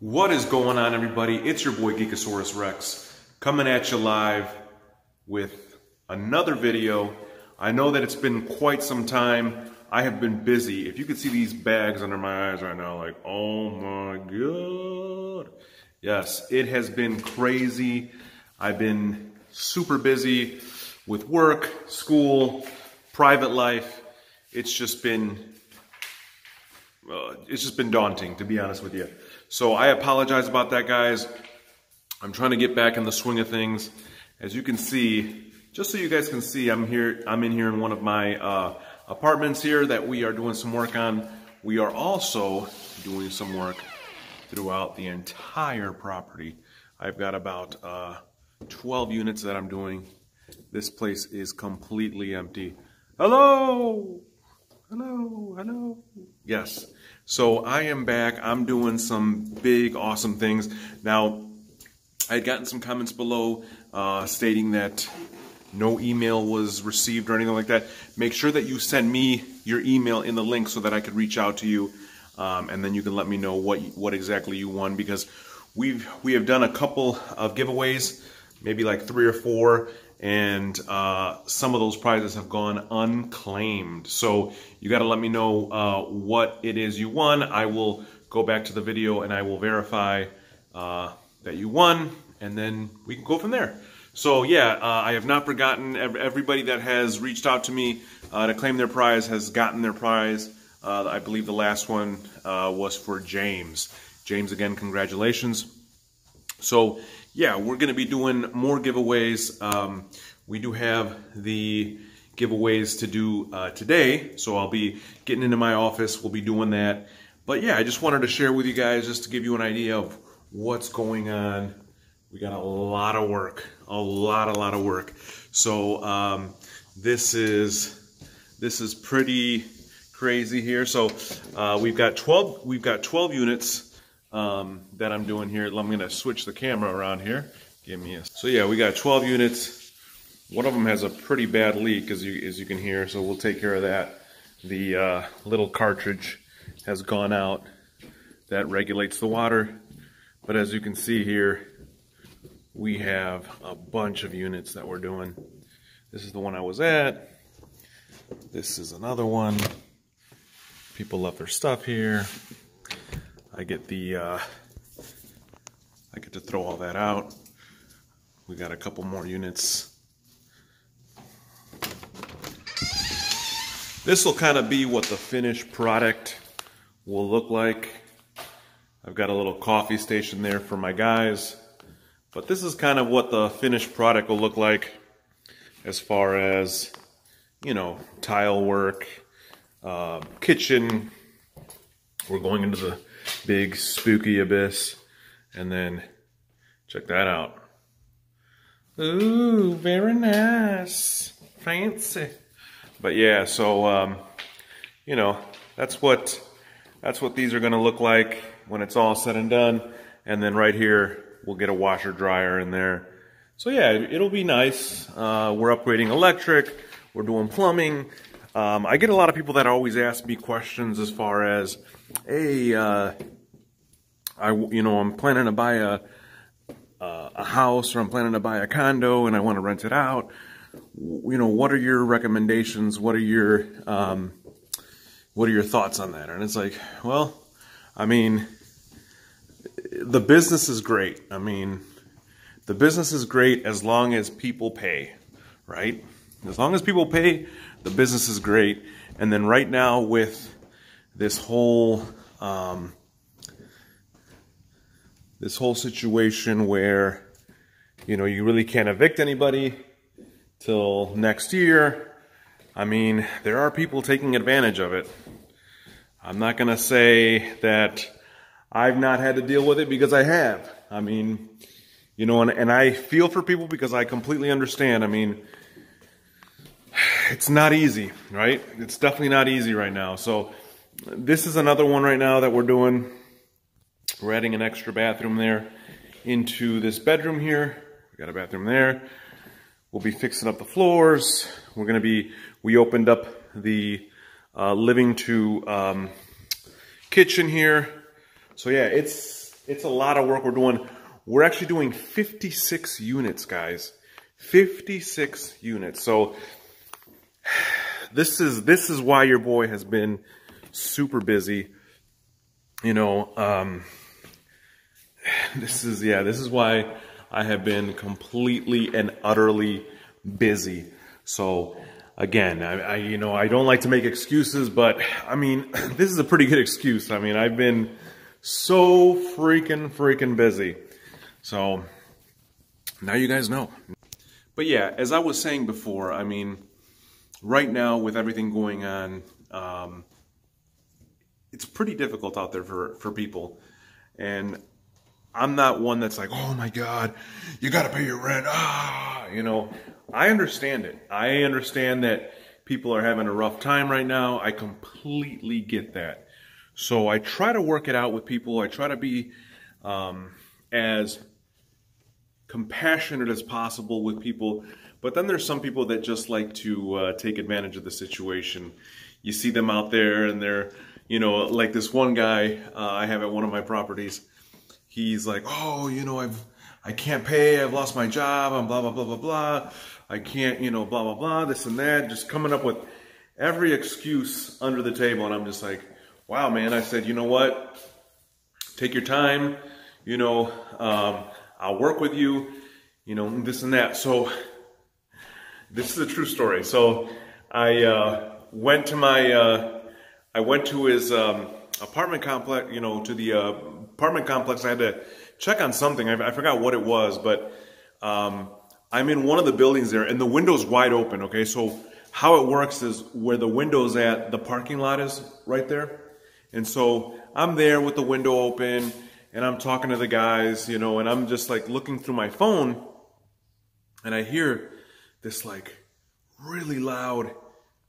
What is going on, everybody? It's your boy Geekosaurus Rex coming at you live with another video. I know that it's been quite some time. I have been busy. If you could see these bags under my eyes right now, like, oh my god. Yes, it has been crazy. I've been super busy with work, school, private life. It's just been, uh, it's just been daunting, to be honest with you. So I apologize about that, guys. I'm trying to get back in the swing of things. As you can see, just so you guys can see, I'm here. I'm in here in one of my uh, apartments here that we are doing some work on. We are also doing some work throughout the entire property. I've got about uh, 12 units that I'm doing. This place is completely empty. Hello! Hello, hello. Yes. So I am back. I'm doing some big, awesome things. Now, I had gotten some comments below uh, stating that no email was received or anything like that. Make sure that you send me your email in the link so that I could reach out to you, um, and then you can let me know what what exactly you won because we've we have done a couple of giveaways, maybe like three or four, and uh, some of those prizes have gone unclaimed. So you got to let me know uh, what it is you won. I will go back to the video and I will verify uh, that you won, and then we can go from there. So yeah, uh, I have not forgotten everybody that has reached out to me uh, to claim their prize has gotten their prize. Uh, I believe the last one was for James. James, again, congratulations. So yeah, we're going to be doing more giveaways. Um, we do have the giveaways to do uh, today, so I'll be getting into my office. We'll be doing that. But yeah, I just wanted to share with you guys just to give you an idea of what's going on. We got a lot of work, a lot, a lot of work. So um, this is this is pretty crazy here. So uh, we've got 12 we've got 12 units um, that I'm doing here. I'm going to switch the camera around here. Give me a... So yeah, we got 12 units. One of them has a pretty bad leak, as you, as you can hear, so we'll take care of that. The uh, little cartridge has gone out. That regulates the water. But as you can see here, we have a bunch of units that we're doing. This is the one I was at. This is another one. People left their stuff here. I get the, uh, I get to throw all that out. We got a couple more units. This will kind of be what the finished product will look like. I've got a little coffee station there for my guys. But this is kind of what the finished product will look like as far as, you know, tile work, uh, kitchen. We're going into the big spooky abyss. And then check that out. Ooh, very nice. Fancy. But yeah, so um, you know, that's what that's what these are gonna look like when it's all said and done. And then right here, we'll get a washer dryer in there. So yeah, it'll be nice. Uh, we're upgrading electric, we're doing plumbing. Um, I get a lot of people that always ask me questions as far as, hey, uh, I, you know, I'm planning to buy a, uh, a house or I'm planning to buy a condo and I want to rent it out. You know, what are your recommendations? What are your, um, what are your thoughts on that? And it's like, well, I mean, the business is great. I mean, the business is great as long as people pay, right? As long as people pay, the business is great. And then right now with this whole um, this whole situation where you know you really can't evict anybody till next year. I mean, there are people taking advantage of it. I'm not going to say that I've not had to deal with it because I have. I mean, you know, and, and I feel for people because I completely understand. I mean, it's not easy, right? It's definitely not easy right now. So this is another one right now that we're doing. We're adding an extra bathroom there into this bedroom here. We got a bathroom there. We'll be fixing up the floors. We're gonna be, we opened up the uh, living to um, kitchen here. So yeah, it's it's a lot of work we're doing. We're actually doing 56 units, guys. 56 units. So this is this is why your boy has been super busy. You know, um, this is yeah, this is why I have been completely and utterly busy. So again, I, I, you know I don't like to make excuses, but I mean this is a pretty good excuse. I mean I've been so freaking freaking busy. So now you guys know. But yeah, as I was saying before, I mean, right now with everything going on, um, it's pretty difficult out there for, for people. And I'm not one that's like, oh my God, you got to pay your rent. Ah, you know, I understand it. I understand that people are having a rough time right now. I completely get that. So I try to work it out with people. I try to be um, as compassionate as possible with people. But then there's some people that just like to uh, take advantage of the situation. You see them out there and they're, you know, like this one guy uh, I have at one of my properties. He's like, oh, you know, I've, I can't pay. I've lost my job. I'm blah, blah, blah, blah, blah. I can't, you know, blah, blah, blah, this and that. Just coming up with every excuse under the table. And I'm just like, wow, man. I said, you know what? Take your time. You know, um, I'll work with you, you know, this and that. So this is a true story. So I uh, went to my, uh, I went to his um, apartment complex, you know, to the uh, apartment complex. I had to check on something. I, I forgot what it was, but um, I'm in one of the buildings there and the window's wide open, okay? So how it works is where the window's at, the parking lot is right there. And so I'm there with the window open and I'm talking to the guys, you know, and I'm just like looking through my phone and I hear this like really loud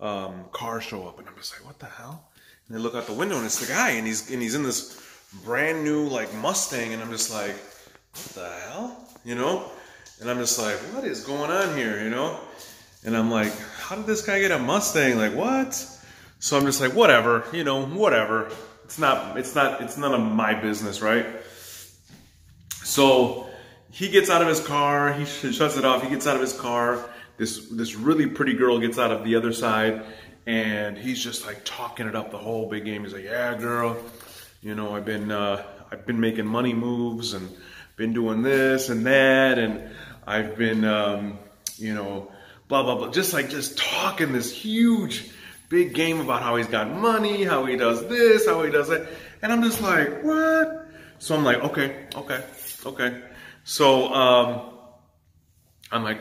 um, car show up and I'm just like, what the hell? And I look out the window and it's the guy and he's and he's in this brand new like Mustang and I'm just like, what the hell? You know? And I'm just like, what is going on here, you know? And I'm like, how did this guy get a Mustang? Like, what? So I'm just like, whatever, you know, whatever. It's not, it's not, it's none of my business, right? So he gets out of his car, he shuts it off, he gets out of his car. This, this really pretty girl gets out of the other side and he's just like talking it up the whole big game. He's like, yeah, girl, you know, I've been, uh, I've been making money moves and been doing this and that. And I've been, um, you know, blah, blah, blah. Just like, just talking this huge, big game about how he's got money, how he does this, how he does that. And I'm just like, what? So I'm like, okay, okay, okay. So um, I'm like,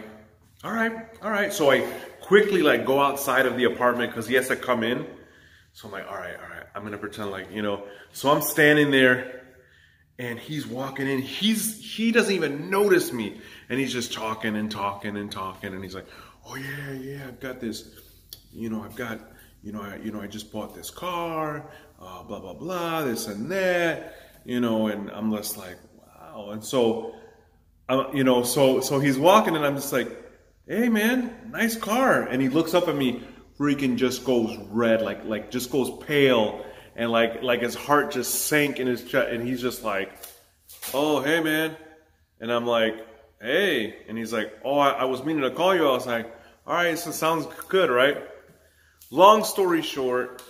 all right, all right. So I quickly like go outside of the apartment because he has to come in. So I'm like, all right, all right. I'm gonna pretend like, you know. So I'm standing there and he's walking in. He's he doesn't even notice me. And he's just talking and talking and talking. And he's like, oh yeah, yeah, I've got this, you know, I've got you know, I, you know, I just bought this car, uh, blah, blah, blah, this and that, you know, and I'm just like, wow. And so, uh, you know, so, so he's walking and I'm just like, hey man, nice car. And he looks up at me, freaking just goes red, like, like just goes pale. And like, like his heart just sank in his chest. And he's just like, oh, hey man. And I'm like, hey. And he's like, oh, I, I was meaning to call you. I was like, all right, so sounds good, right? Long story short,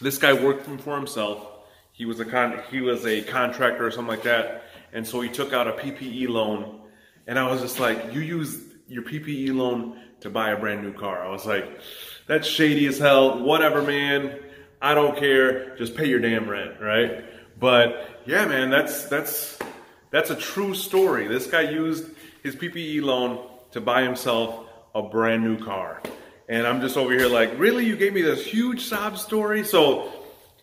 this guy worked for himself. He was a con he was a contractor or something like that, and so he took out a PPE loan. And I was just like, you used your PPE loan to buy a brand new car. I was like, that's shady as hell. Whatever, man. I don't care. Just pay your damn rent, right? But yeah, man, that's that's that's a true story. This guy used his PPE loan to buy himself a brand new car. And I'm just over here like, really? You gave me this huge sob story? So,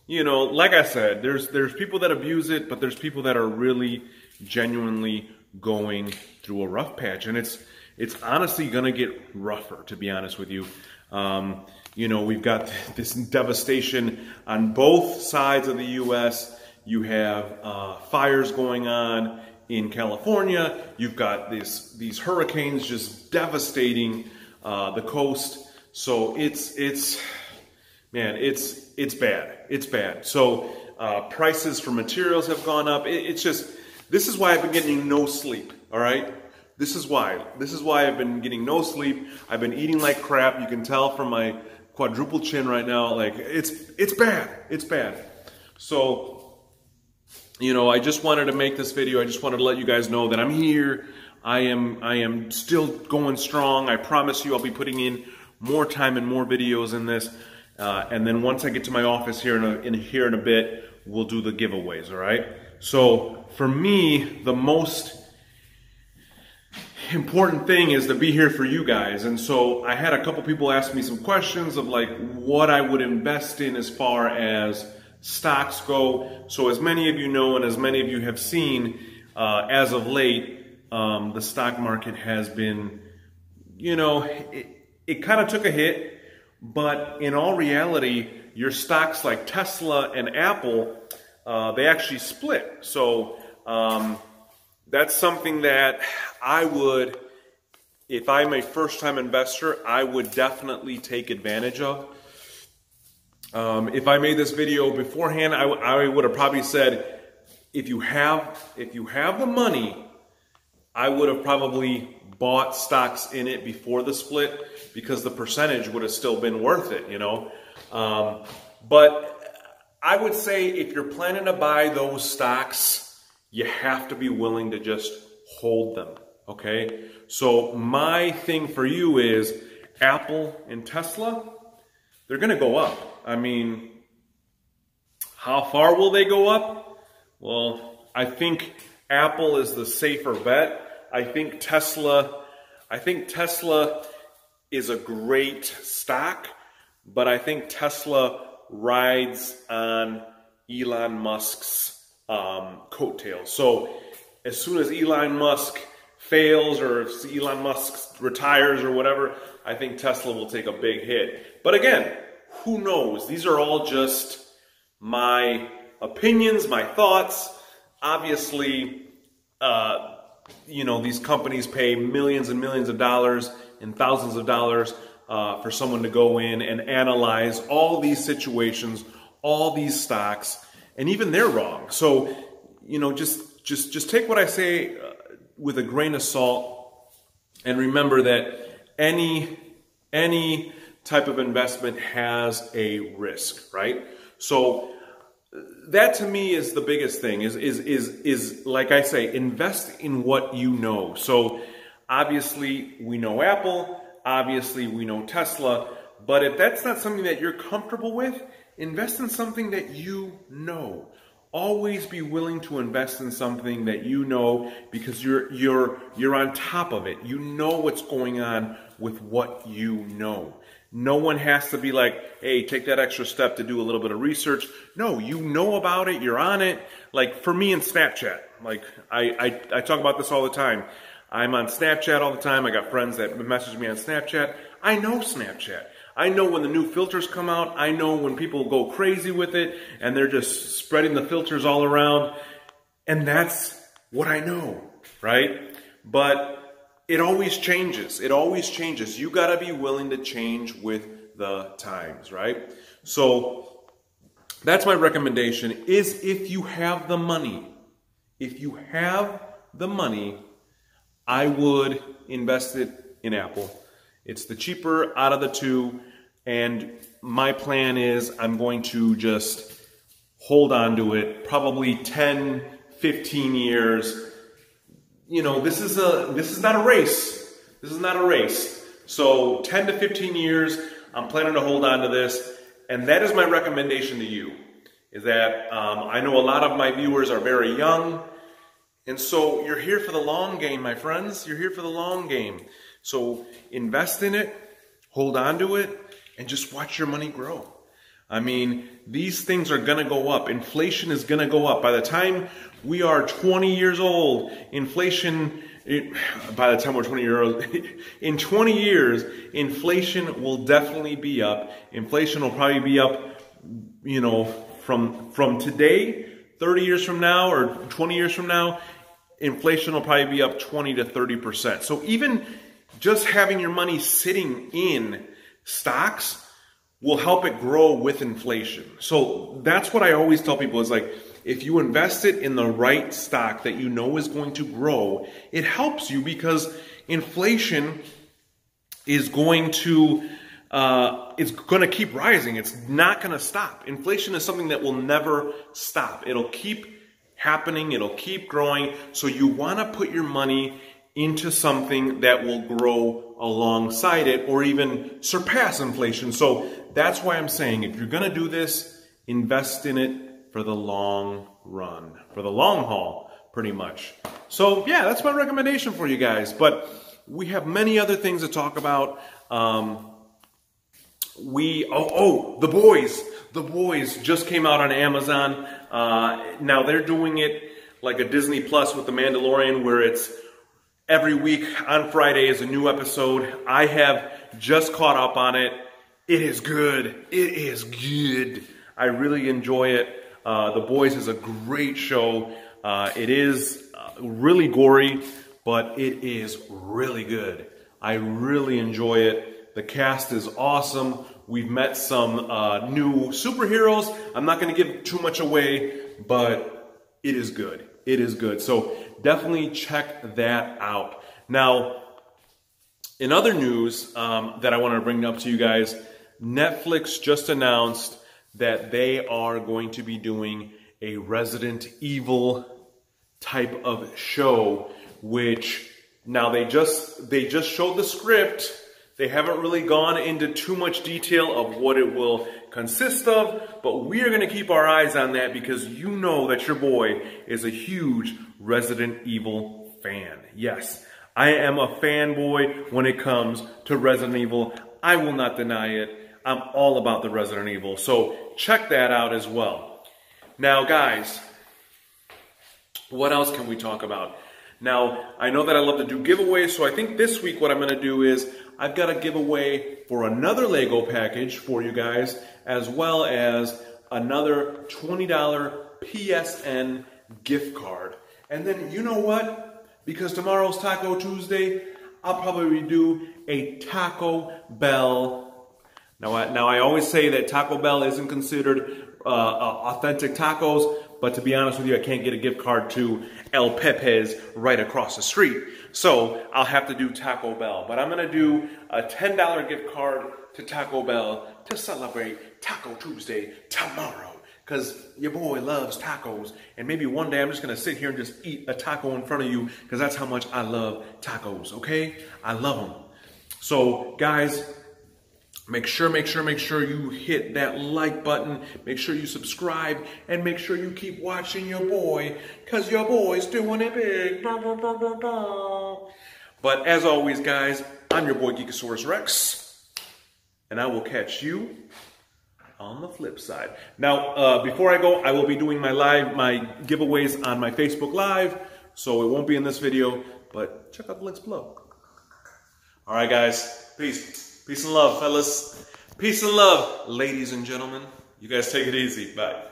you know, like I said, there's there's people that abuse it, but there's people that are really genuinely going through a rough patch. And it's it's honestly gonna get rougher, to be honest with you. Um, you know, we've got this devastation on both sides of the U.S. You have uh, fires going on in California. You've got this, these hurricanes just devastating uh, the coast. So it's it's man, it's it's bad. It's bad. So Uh, prices for materials have gone up. It, it's just, this is why I've been getting no sleep, all right? This is why. This is why I've been getting no sleep. I've been eating like crap. You can tell from my quadruple chin right now. Like, it's, it's bad. It's bad. So, you know, I just wanted to make this video. I just wanted to let you guys know that I'm here. I am, I am still going strong. I promise you I'll be putting in more time and more videos in this. Uh, and then once I get to my office here in, a, in here in a bit, we'll do the giveaways, all right? So for me, the most important thing is to be here for you guys. And so I had a couple people ask me some questions of like what I would invest in as far as stocks go. So as many of you know and as many of you have seen, uh, as of late, um, the stock market has been, you know, it, it kind of took a hit, but in all reality, your stocks like Tesla and Apple, uh, they actually split. So um, that's something that I would, if I'm a first time investor, I would definitely take advantage of. Um, if I made this video beforehand, I, I would have probably said, if you have, if you have the money, I would have probably bought stocks in it before the split because the percentage would have still been worth it, you know. Um, but I would say if you're planning to buy those stocks, you have to be willing to just hold them, okay? So my thing for you is Apple and Tesla, they're going to go up. I mean, how far will they go up? Well, I think Apple is the safer bet. I think Tesla, I think Tesla is a great stock, but I think Tesla rides on Elon Musk's um, coattails. So as soon as Elon Musk fails or if Elon Musk retires or whatever, I think Tesla will take a big hit. But again, who knows? These are all just my opinions, my thoughts. Obviously, uh, you know, these companies pay millions and millions of dollars and thousands of dollars uh, for someone to go in and analyze all these situations, all these stocks, and even they're wrong. So, you know, just just just take what I say uh, with a grain of salt, and remember that any any type of investment has a risk, right? So that to me is the biggest thing is is is is like I say invest in what you know. So obviously we know Apple, obviously we know Tesla, but if that's not something that you're comfortable with, invest in something that you know. Always be willing to invest in something that you know because you're you're you're on top of it. You know what's going on with what you know. No one has to be like, hey, take that extra step to do a little bit of research. No, you know about it, you're on it. Like for me in Snapchat, like I, I, I talk about this all the time. I'm on Snapchat all the time. I got friends that message me on Snapchat. I know Snapchat. I know when the new filters come out. I know when people go crazy with it and they're just spreading the filters all around. And that's what I know, right? But it always changes. It always changes. You got to be willing to change with the times, right? So that's my recommendation is if you have the money, if you have the money, I would invest it in Apple. It's the cheaper out of the two and my plan is I'm going to just hold on to it probably 10, 15 years you know, this is a this is not a race. This is not a race. So 10 to 15 years, I'm planning to hold on to this, and that is my recommendation to you. Is that um, I know a lot of my viewers are very young, and so you're here for the long game, my friends. You're here for the long game. So invest in it, hold on to it, and just watch your money grow. I mean, these things are going to go up. Inflation is going to go up. By the time we are 20 years old, inflation, it, by the time we're 20 years old, in 20 years, inflation will definitely be up. Inflation will probably be up, you know, from, from today, 30 years from now, or 20 years from now, inflation will probably be up 20 to 30%. So even just having your money sitting in stocks will help it grow with inflation. So that's what I always tell people is like, if you invest it in the right stock that you know is going to grow, it helps you because inflation is going to uh, it's going to keep rising. It's not going to stop. Inflation is something that will never stop. It'll keep happening. It'll keep growing. So you want to put your money into something that will grow alongside it or even surpass inflation. So that's why I'm saying if you're going to do this, invest in it for the long run, for the long haul, pretty much. So yeah, that's my recommendation for you guys. But we have many other things to talk about. Um, we, oh, oh, The Boys. The Boys just came out on Amazon. Uh, now they're doing it like a Disney Plus with The Mandalorian where it's every week on Friday is a new episode. I have just caught up on it. It is good. It is good. I really enjoy it. Uh, the Boys is a great show. Uh, it is uh, really gory, but it is really good. I really enjoy it. The cast is awesome. We've met some uh, new superheroes. I'm not going to give too much away, but it is good. It is good. So definitely check that out. Now, in other news um, that I want to bring up to you guys, Netflix just announced that they are going to be doing a Resident Evil type of show, which now they just they just showed the script. They haven't really gone into too much detail of what it will consist of, but we are going to keep our eyes on that because you know that your boy is a huge Resident Evil fan. Yes, I am a fanboy when it comes to Resident Evil. I will not deny it. I'm all about the Resident Evil. So check that out as well. Now, guys, what else can we talk about? Now, I know that I love to do giveaways, so I think this week what I'm going to do is I've got a giveaway for another Lego package for you guys, as well as another $20 PSN gift card. And then, you know what? Because tomorrow's Taco Tuesday, I'll probably do a Taco Bell now, I, now I always say that Taco Bell isn't considered uh, uh, authentic tacos, but to be honest with you, I can't get a gift card to El Pepe's right across the street. So I'll have to do Taco Bell. But I'm gonna do a $10 gift card to Taco Bell to celebrate Taco Tuesday tomorrow. Because your boy loves tacos. And maybe one day I'm just gonna sit here and just eat a taco in front of you because that's how much I love tacos, okay? I love them. So guys, Make sure, make sure, make sure you hit that like button. Make sure you subscribe and make sure you keep watching your boy because your boy's doing it big. But as always, guys, I'm your boy Geekosaurus Rex and I will catch you on the flip side. Now, uh, before I go, I will be doing my live, my giveaways on my Facebook Live, so it won't be in this video, but check out the links below. All right, guys, peace. Peace and love, fellas. Peace and love, ladies and gentlemen. You guys take it easy. Bye.